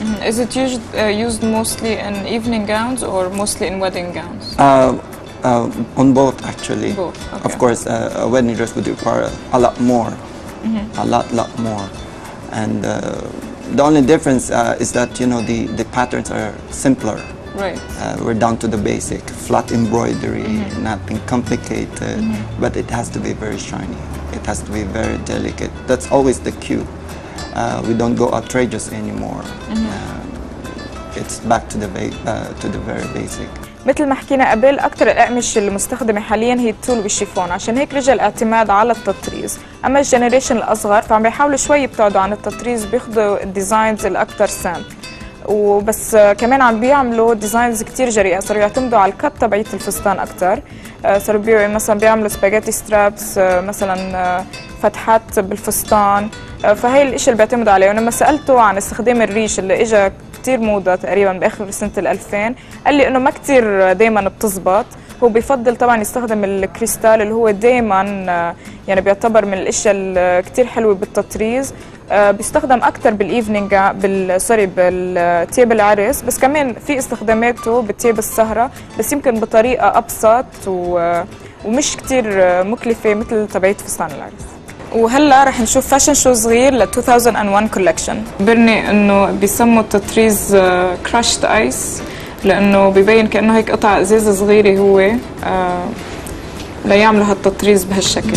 Mhm. Is it used, uh, used mostly in evening gowns or mostly in wedding gowns? Uh, uh, on both actually. Both, okay. Of course, uh, a wedding dress would require a lot more, a lot, lot more, and uh, the only difference uh, is that you know the the patterns are simpler. Right. Uh, we're down to the basic, flat embroidery, nothing complicated, but it has to be very shiny. It has to be very delicate. That's always the cue. Uh, we don't go outrageous anymore. Uh, it's back to the ba- uh, to the very basic. مثل ما حكينا قبل أكثر الأقمشة المستخدمه حاليا هي ال tulle والشيفون عشان هيك رجع الاعتماد على التطريز أما ال generation الأصغر فعم بيحاولوا شوي يبتعدوا عن التطريز بياخذوا ال designs الاكثر simple وبس آه، كمان عم بيعملوا designs كتير جريئة. صاروا يعتمدوا على ال cut تبعية الفستان أكثر صاروا بي مثلا بيعملوا spaghetti straps مثلا آه، فتحات بالفستان. آه، فهي الإشي اللي بيعتمدوا عليه. ولما سألته عن استخدام الريش اللي اجى كتير موضة تقريبا بآخر سنة ال 2000 قال لي إنه ما كتير دائما بتزبط. هو بيفضل طبعا يستخدم الكريستال اللي هو دائما يعني بيعتبر من الإشياء اللي كتير حلوة بالتطريز. آه، بيستخدم أكثر بال evening بال sorry بالتياب العرس بس كمان في استخداماته بالتياب السهرة بس يمكن بطريقة أبسط و ومش كتير مكلفة مثل تبعيه فستان العرس وهلأ رح نشوف fashion show صغير ل 2001 collection برني إنه بيسموا التطريز crushed ice لأنه ببين كأنه هيك قطع أزاز صغيرة هو آه، ليعملوا هالتطريز بهالشكل.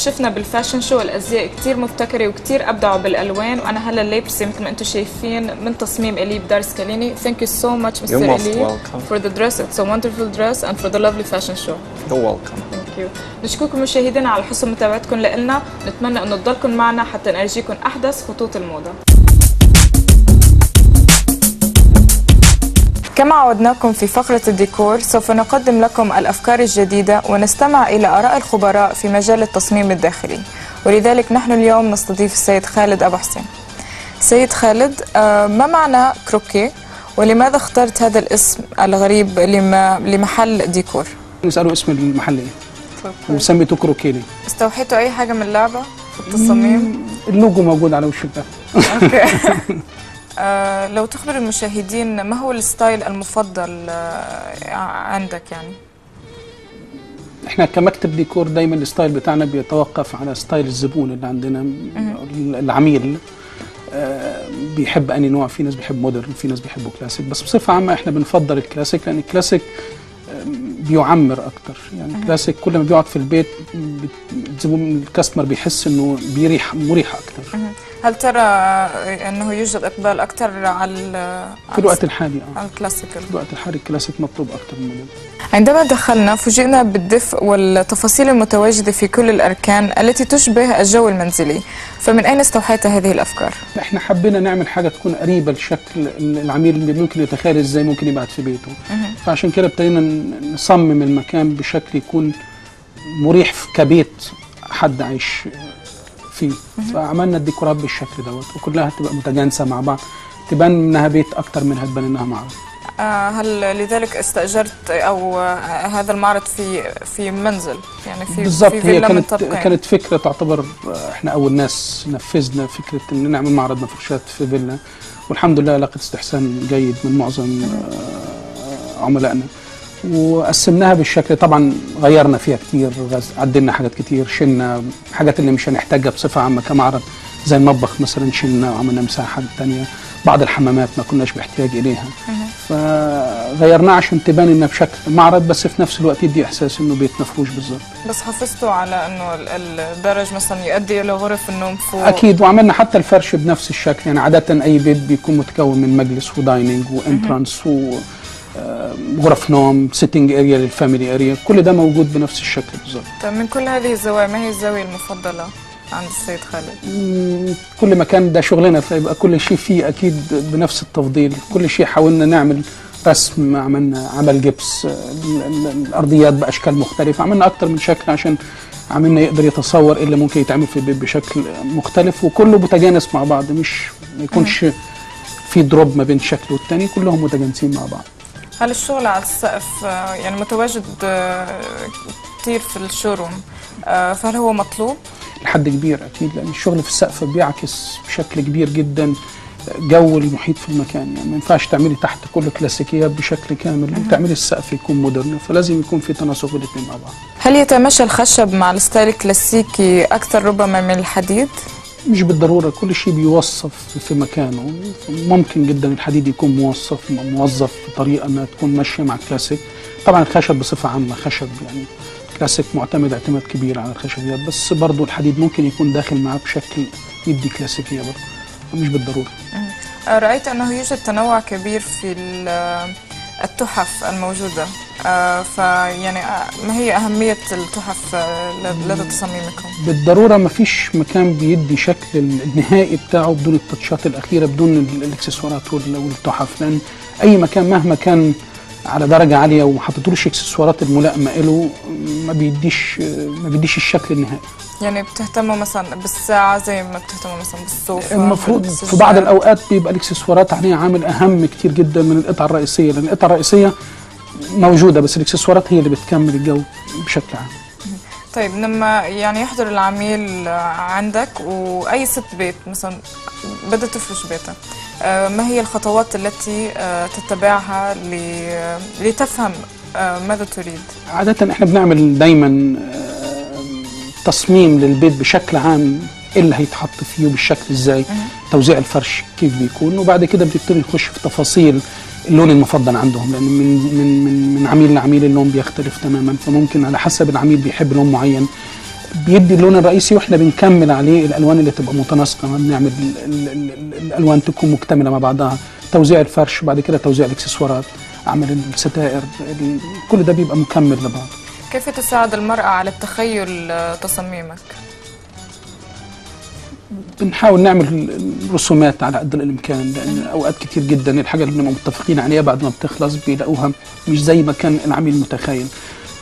شفنا بال fashion show الأزياء كتير مبتكرة وكتير ابدعوا بالألوان وأنا هلأ لابسة مثل ما أنتم شايفين من تصميم اليب دار سكاليني. thank you so much Mister welcome. for the dress. It's a wonderful dress and for the lovely fashion show. You're welcome. thank you نشكركم مشاهدينا على حسن متابعتكم لنا نتمنى إنه تضلكم معنا حتى نرجيكم أحدث خطوط الموضة. كما عودناكم في فقرة الديكور سوف نقدم لكم الأفكار الجديدة ونستمع إلى آراء الخبراء في مجال التصميم الداخلي. ولذلك نحن اليوم نستضيف السيد خالد أبو حسين. سيد خالد آه، ما معنى كروكي؟ ولماذا اخترت هذا الاسم الغريب لمحل ديكور؟ نسأله اسم المحل. إيه وسميته كروكيلي استوحيتوا أي حاجة من اللعبة في التصاميم اللوجو موجود على وش ده. okay. آه، لو تخبر المشاهدين ما هو ال style المفضل آه، عندك يعني؟ إحنا كمكتب ديكور دايما ال style بتاعنا بيتوقف على style الزبون اللي عندنا العميل آه، بيحب أنهي نوع في ناس بيحب modern في ناس بيحبوا كلاسيك بس بصفة عامة إحنا بنفضل الكلاسيك لأن الكلاسيك آه، بيعمر أكتر. يعني الكلاسيك كل ما بيقعد في البيت الزبون ال customer بيحس إنه بيريح مريح أكتر. هل ترى أنه يوجد إقبال أكثر على في الوقت الحالي آه. على ال classical؟ في الوقت الحالي الكلاسيك مطلوب أكتر من ال modern عندما دخلنا فوجئنا بالدفء والتفاصيل المتواجدة في كل الأركان التي تشبه الجو المنزلي. فمن أين استوحيت هذه الأفكار؟ إحنا حبينا نعمل حاجة تكون قريبة لشكل العميل اللي ممكن يتخيل إزاي ممكن يبعت في بيته. فعشان كده ابتدينا نصمم المكان بشكل يكون مريح كبيت حد عايش فيه. فعملنا الديكورات بالشكل دوت وكلها تبقى متجانسة مع بعض. تبان انها بيت أكتر منها تبان إنها معرض. آه، هل لذلك استأجرت أو آه، هذا المعرض في في منزل؟ يعني في بالظبط هي كانت. كانت فكرة تعتبر آه، إحنا أول ناس نفذنا فكرة إن نعمل معرض مفروشات في فيلا. والحمد لله لقت استحسان جيد من معظم عملائنا. وقسمناها بالشكل طبعا غيرنا فيها كتير عدلنا حاجات كتير شلنا حاجات اللي مش هنحتاجها بصفة عامة كمعرض زي المطبخ مثلا شلنا وعملنا مساحة تانية بعض الحمامات ما كناش بحتاج إليها. فغيرناها عشان تبان إنها بشكل معرض بس في نفس الوقت يدي إحساس إنه بيت مفروش بالظبط. بس حافظتوا على إنه ال- الدرج مثلا يؤدي إلى غرف النوم فوق؟ أكيد وعملنا حتى الفرش بنفس الشكل يعني عادة أي بيت بيكون متكون من مجلس و dining و entrance و غرف نوم sitting area لل family area كل ده موجود بنفس الشكل بالظبط. طيب من كل هذه الزوايا ما هي الزاوية المفضلة عند السيد خالد؟ كل مكان ده شغلنا فيبقى كل شيء فيه أكيد بنفس التفضيل. كل شيء حاولنا نعمل رسم عملنا عمل جبس آه، ال- ال- الأرضيات بأشكال مختلفة عملنا أكتر من شكل عشان عملنا يقدر يتصور إيه اللي ممكن يتعمل في البيت بشكل مختلف وكله متجانس مع بعض مش ما يكونش في دروب ما بين شكل والتاني كلهم متجانسين مع بعض. هل الشغل على السقف آه، يعني متواجد آه، كتير في ال showroom آه، فهل هو مطلوب؟ لحد كبير أكيد لأن الشغل في السقف بيعكس بشكل كبير جدا جو المحيط في المكان يعني ما ينفعش تعملي تحت كل كلاسيكيات بشكل كامل وتعملي السقف يكون modern فلازم يكون في تناسق بين الاثنين مع بعض هل يتماشى الخشب مع ال style الكلاسيكي أكثر ربما من الحديد؟ مش بالضرورة كل شيء بيوظف في مكانه. ممكن جدا الحديد يكون موصف موظف بطريقة انها تكون ماشية مع الكلاسيك طبعا الخشب بصفة عامة خشب يعني كلاسيك معتمد اعتماد كبير على الخشبيات بس برضه الحديد ممكن يكون داخل معاه بشكل يدي كلاسيكية برضه مش بالضرورة. آه، رأيت أنه يوجد تنوع كبير في التحف الموجودة آه، فيعني آه، ما هي أهمية التحف آه، لدى تصاميمكم؟ بالضرورة ما فيش مكان بيدي شكل النهائي بتاعه بدون التاتشات الأخيرة بدون ال- الإكسسوارات وال- والتحف لأن أي مكان مهما كان على درجة عالية وما حطيتلوش إكسسوارات الملائمه له ما بيديش ما بيديش الشكل النهائي يعني بتهتموا مثلا بالساعة زي ما بتهتموا مثلا بالصوفة المفروض. في بعض الأوقات بيبقى الإكسسوارات عليها عامل أهم كتير جدا من القطعة الرئيسية لأن القطعة الرئيسية موجودة بس الإكسسوارات هي اللي بتكمل الجو بشكل عام طيب لما يعني يحضر العميل آه، عندك وأي ست بيت مثلا بدها تفرش بيتها آه، ما هي الخطوات التي آه، تتبعها ل- لتفهم آه، ماذا تريد؟ عادة إحنا بنعمل دايما آه، تصميم للبيت بشكل عام إيه اللي هيتحط فيه وبالشكل إزاي توزيع الفرش كيف بيكون وبعد كده بنبتدي نخش في تفاصيل اللون المفضل عندهم لأن من من من من عميل لعميل اللون بيختلف تماما. فممكن على حسب العميل بيحب لون معين. بيدي اللون الرئيسي وإحنا بنكمل عليه الألوان اللي تبقى متناسقة. بنعمل ال ال ال ال الألوان تكون مكتملة مع بعضها. توزيع الفرش وبعد كده توزيع الإكسسوارات أعمل الستائر ال- كل ده بيبقى مكمل لبعض. كيف تساعد المرأة على التخيل تصميمك؟ بنحاول نعمل رسومات على قد الإمكان لأن أوقات كتير جدا الحاجة اللي بنبقى متفقين عليها بعد ما بتخلص بيلاقوها مش زي ما كان العميل متخيل.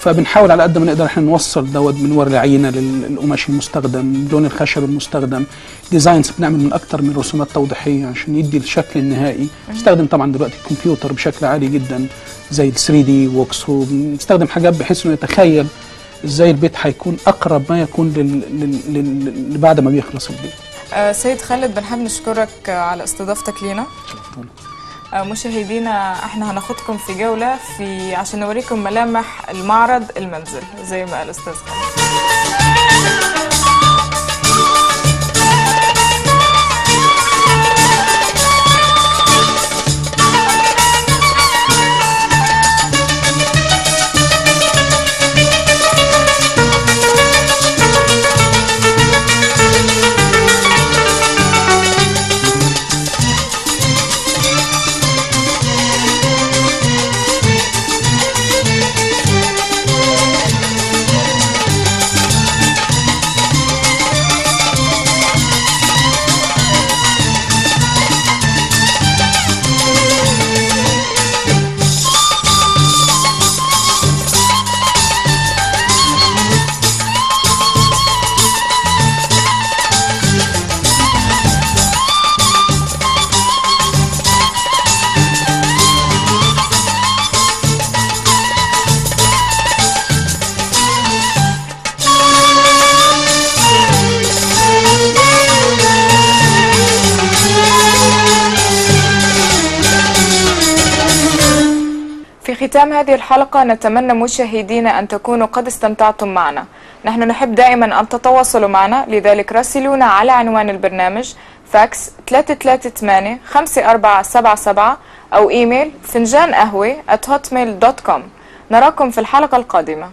فبنحاول على قد ما نقدر إحنا نوصل دوت بنوري عينة للقماش المستخدم لون الخشب المستخدم. designs بنعمل من أكتر من رسومات توضيحية عشان يدي الشكل النهائي. نستخدم طبعا دلوقتي الكمبيوتر بشكل عالي جدا زي ال 3 D walks وبنستخدم حاجات بحيث إنه يتخيل إزاي البيت هيكون أقرب ما يكون لل... لل... لل... لبعد ما بيخلص البيت. آه، سيد خالد بنحب نشكرك آه، على استضافتك لينا. آه، مشاهدينا إحنا هناخدكم في جولة في عشان نوريكم ملامح المعرض المنزل زي ما قال. أستاذ خالد ختام هذه الحلقة نتمنى مشاهدينا أن تكونوا قد استمتعتم معنا. نحن نحب دائما أن تتواصلوا معنا لذلك راسلونا على عنوان البرنامج فاكس 338 5477 أو إيميل فنجان قهوة at hotmail.com نراكم في الحلقة القادمة.